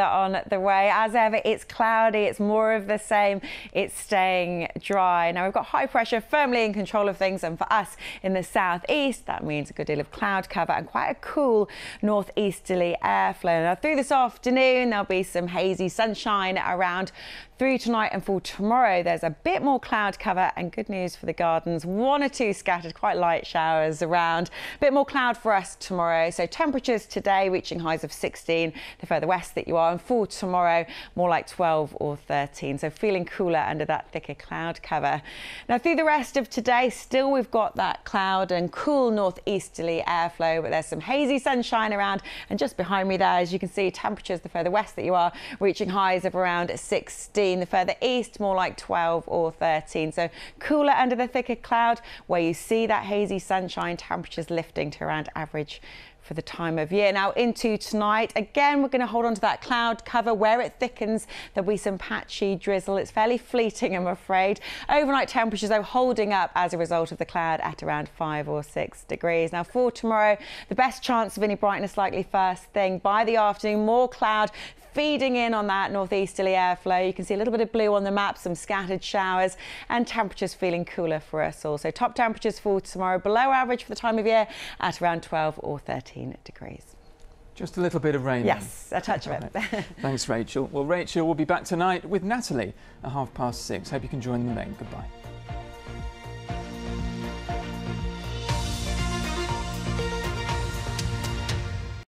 on the way. As ever, it's cloudy, it's more of the same, it's staying dry. Now we've got high pressure firmly in control of things, and for us in the southeast, that means a good deal of cloud cover and quite a cool northeasterly airflow. Now through this afternoon, there'll be some hazy sunshine around through tonight and for tomorrow. There's a bit more cloud cover and good news for the gardens. One or two scattered, quite light showers around. A bit more cloud for us tomorrow. So temperatures today reaching highs of 16 the further west that you are and for tomorrow more like 12 or 13 so feeling cooler under that thicker cloud cover. Now through the rest of today still we've got that cloud and cool northeasterly airflow but there's some hazy sunshine around. And just behind me there as you can see temperatures the further west that you are reaching highs of around 16 the further east more like 12 or 13 so cooler under the thicker cloud where you see that hazy sunshine temperatures lifting to around average for the time of year. Now into tonight, again, we're going to hold on to that cloud cover. Where it thickens, there'll be some patchy drizzle. It's fairly fleeting, I'm afraid. Overnight temperatures, though, holding up as a result of the cloud at around five or six degrees. Now for tomorrow, the best chance of any brightness likely first thing. By the afternoon, more cloud feeding in on that northeasterly airflow. You can see a little bit of blue on the map, some scattered showers and temperatures feeling cooler for us all. So top temperatures for tomorrow below average for the time of year at around 12 or 13 degrees. Just a little bit of rain. Yes, a touch of it. Thanks, Rachael. Well, Rachael will be back tonight with Natalie at half past six. Hope you can join them then. Goodbye.